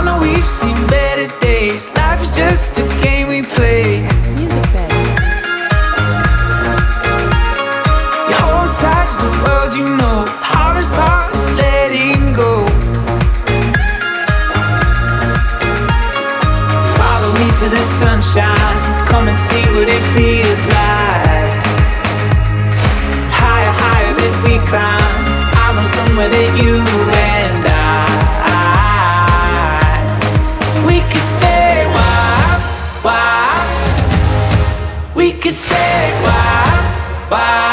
I know we've seen better days. Life is just a game we play. Music Bed. You hold tight to the world you know. The hardest part is letting go. Follow me to the sunshine. Come and see what it feels like. Higher, higher that we climb. I know somewhere that you que stay by.